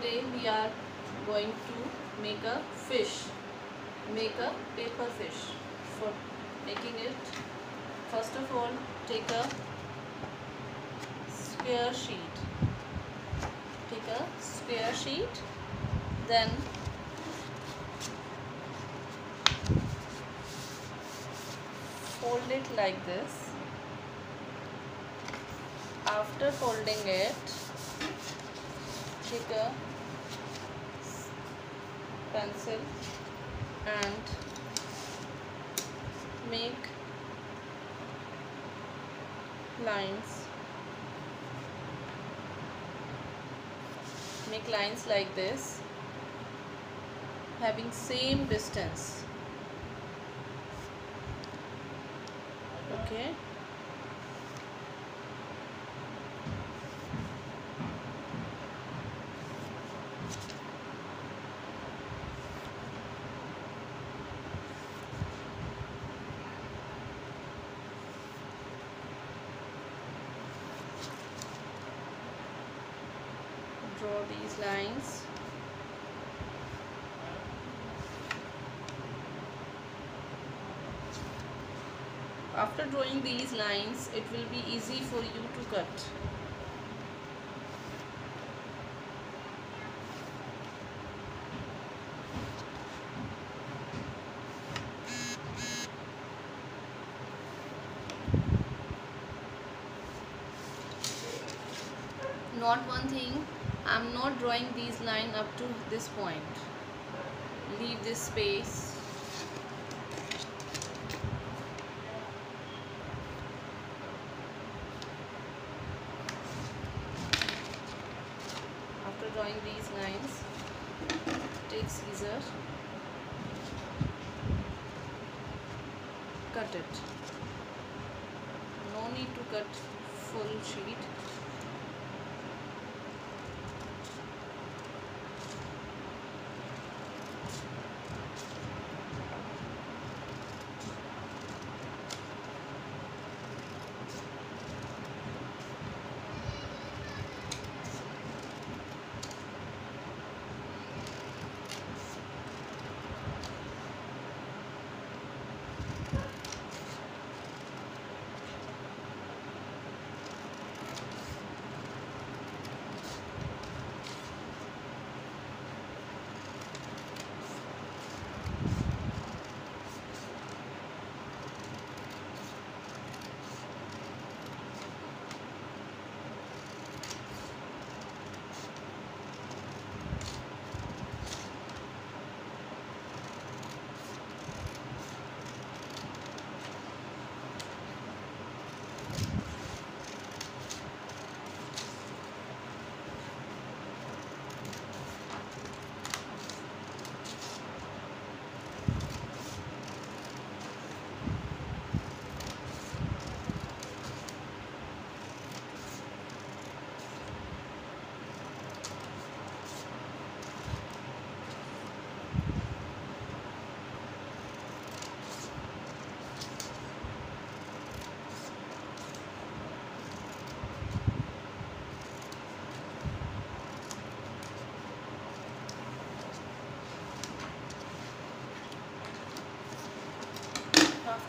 today we are going to make a fish make a paper fish for making it. First of all take a square sheet. Take a square sheet then fold it like this. After folding it take a pencil and make lines. Make lines like this having same distance. Okay draw these lines. After drawing these lines it will be easy for you to cut. Not one thing I'm not drawing these line up to this point. Leave this space. After drawing these lines take scissor. Cut it. No need to cut full sheet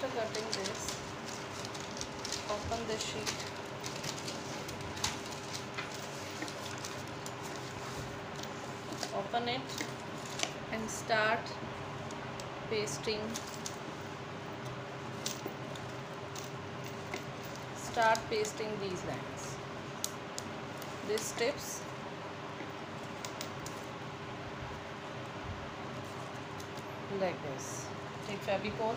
after cutting this open the sheet. Open it and start pasting. Start pasting these lines. These strips. Like this. Take fevicol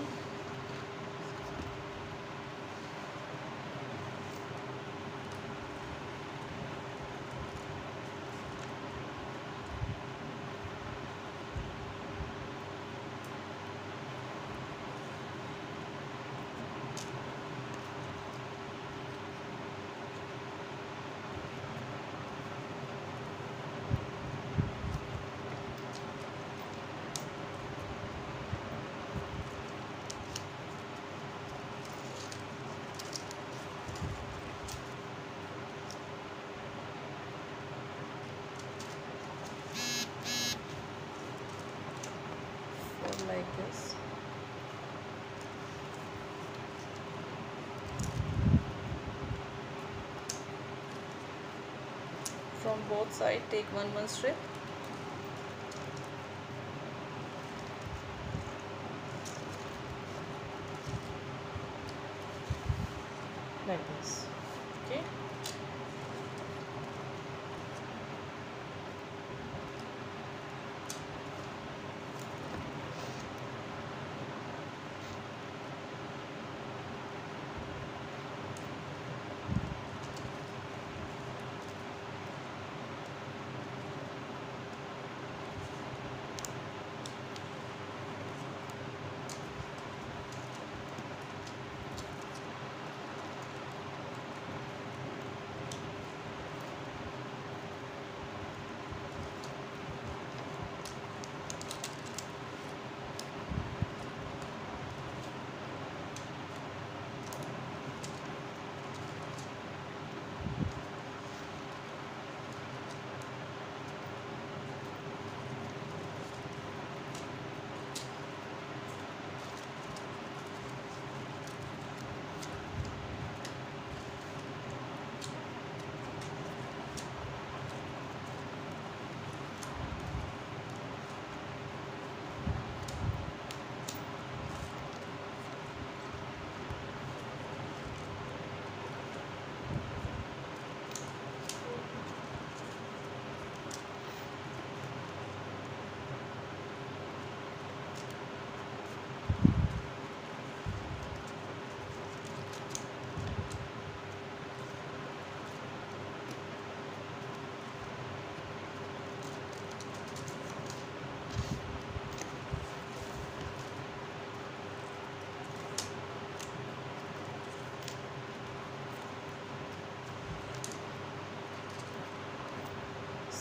both side. Take one one strip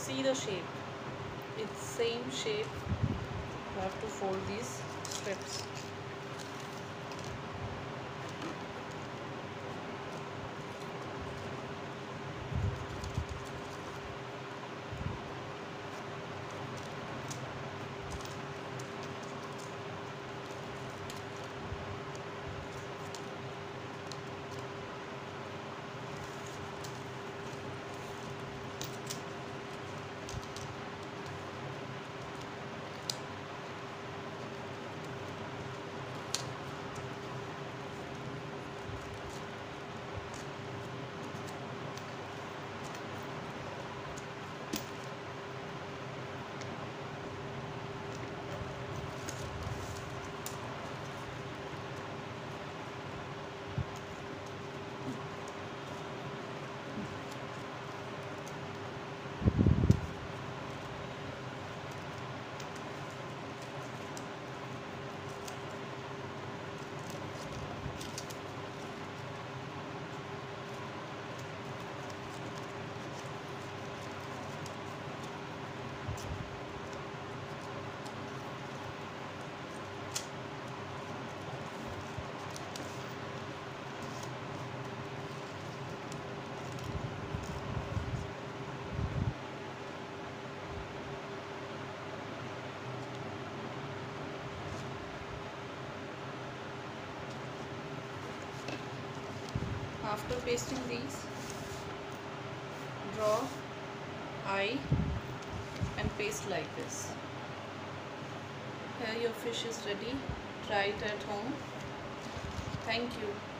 see the shape. It's same shape. You have to fold these strips after pasting these. Draw eye and paste like this. Here your fish is ready. Try it at home. Thank you